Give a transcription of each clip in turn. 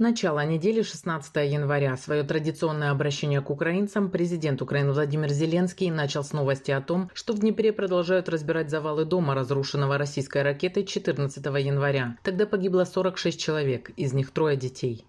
Начало недели 16 января. Свое традиционное обращение к украинцам президент Украины Владимир Зеленский начал с новости о том, что в Днепре продолжают разбирать завалы дома, разрушенного российской ракетой 14 января. Тогда погибло 46 человек, из них трое детей.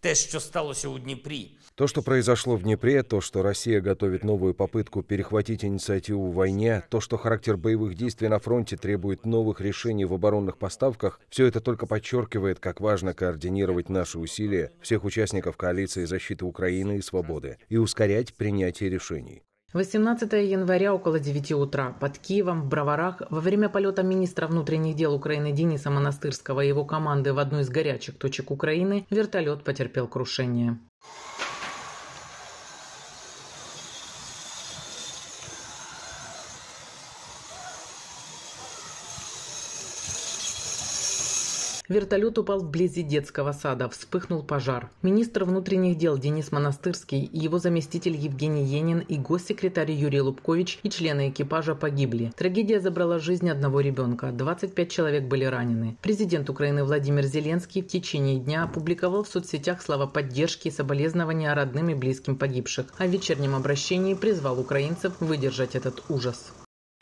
Те, що сталося у Дніпрі, То, что произошло в Днепре, то, что Россия готовит новую попытку перехватить инициативу в войне, то, что характер боевых действий на фронте требует новых решений в оборонных поставках, все это только подчеркивает, как важно координировать наши усилия всех участников коалиции защиты Украины и свободы и ускорять принятие решений. 18 января около 9 утра под Киевом в Броварах во время полета министра внутренних дел Украины Дениса Монастырского и его команды в одну из горячих точек Украины вертолет потерпел крушение. Вертолет упал вблизи детского сада, вспыхнул пожар. Министр внутренних дел Денис Монастырский, его заместитель Евгений Енин и госсекретарь Юрий Лубкович и члены экипажа погибли. Трагедия забрала жизнь одного ребенка, 25 человек были ранены. Президент Украины Владимир Зеленский в течение дня опубликовал в соцсетях слова поддержки и соболезнования родным и близким погибших, в вечернем обращении призвал украинцев выдержать этот ужас.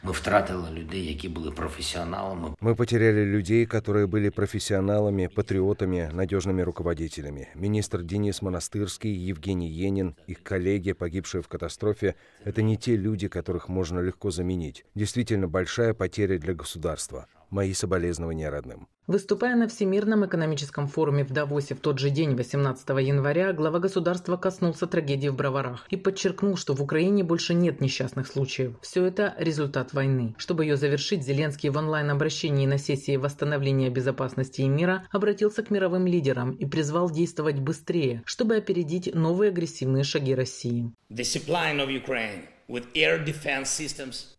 Ми втратили людей, які були професіоналами. Мы потеряли людей, которые были профессионалами, патриотами, надежными руководителями. Министр Денис Монастырский, Евгений Енин, их коллеги, погибшие в катастрофе, это не те люди, которых можно легко заменить. Действительно большая потеря для государства. Мои соболезнования родным. Выступая на Всемирном экономическом форуме в Давосе в тот же день, 18 января, глава государства коснулся трагедии в Броварах и подчеркнул, что в Украине больше нет несчастных случаев. Все это результат войны. Чтобы ее завершить, Зеленский в онлайн-обращении на сессии восстановления безопасности и мира обратился к мировым лидерам и призвал действовать быстрее, чтобы опередить новые агрессивные шаги России. The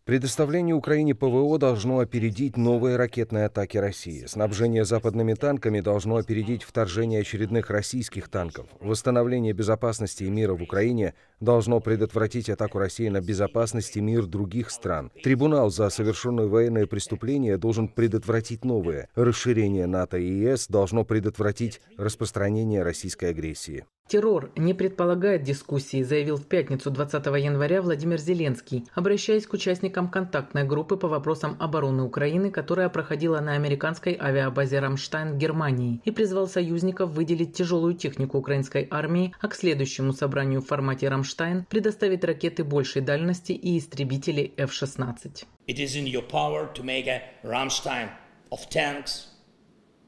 Предоставление Украине ПВО должно опередить новые ракетные атаки России. Снабжение западными танками должно опередить вторжение очередных российских танков. Восстановление безопасности и мира в Украине должно предотвратить атаку России на безопасность и мир других стран. Трибунал за совершенные военные преступления должен предотвратить новые. Расширение НАТО и ЕС должно предотвратить распространение российской агрессии. Террор не предполагает дискуссии, заявил в пятницу 20 января Владимир Зеленский, обращаясь к участникам контактной группы по вопросам обороны Украины, которая проходила на американской авиабазе «Рамштайн» в Германии, и призвал союзников выделить тяжелую технику украинской армии, а к следующему собранию в формате «Рамштайн» предоставить ракеты большей дальности и истребители F-16. It is in your power to make a Ramstein of tanks,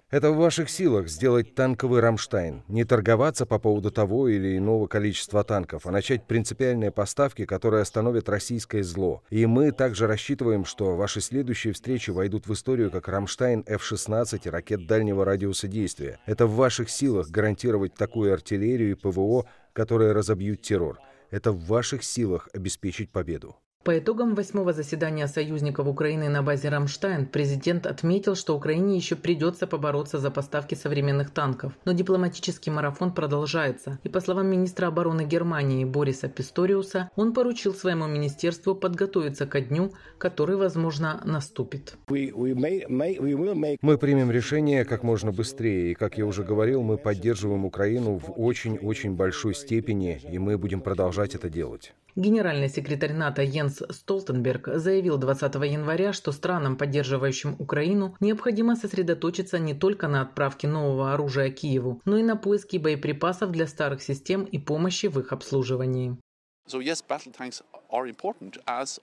Это в ваших силах сделать танковый «Рамштайн». Не торговаться по поводу того или иного количества танков, а начать принципиальные поставки, которые остановят российское зло. И мы также рассчитываем, что ваши следующие встречи войдут в историю как «Рамштайн» F-16 и ракет дальнего радиуса действия. Это в ваших силах гарантировать такую артиллерию и ПВО, которые разобьют террор. Это в ваших силах обеспечить победу. По итогам восьмого заседания союзников Украины на базе «Рамштайн» президент отметил, что Украине еще придется побороться за поставки современных танков. Но дипломатический марафон продолжается. И по словам министра обороны Германии Бориса Писториуса, он поручил своему министерству подготовиться ко дню, который, возможно, наступит. Мы примем решение как можно быстрее, и, как я уже говорил, мы поддерживаем Украину в очень-очень большой степени, и мы будем продолжать это делать. Генеральный секретарь НАТО Йенс Столтенберг заявил 20 января, что странам, поддерживающим Украину, необходимо сосредоточиться не только на отправке нового оружия Киеву, но и на поиске боеприпасов для старых систем и помощи в их обслуживании.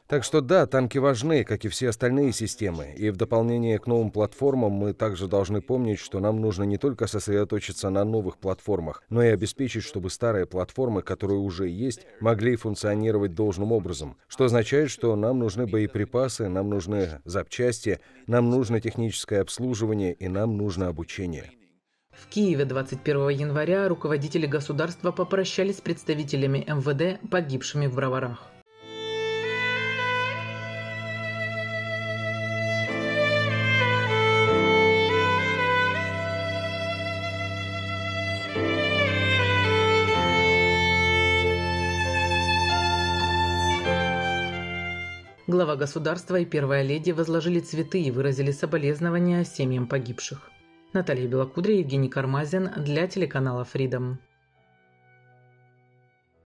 Так что да, танки важны, как и все остальные системы. И в дополнение к новым платформам мы также должны помнить, что нам нужно не только сосредоточиться на новых платформах, но и обеспечить, чтобы старые платформы, которые уже есть, могли функционировать должным образом. Что означает, что нам нужны боеприпасы, нам нужны запчасти, нам нужно техническое обслуживание и нам нужно обучение. В Киеве 21 января руководители государства попрощались с представителями МВД, погибшими в Броварах. Глава государства и первая леди возложили цветы и выразили соболезнования семьям погибших. Наталья Белокудря, Евгений Кармазин для телеканала Freedom.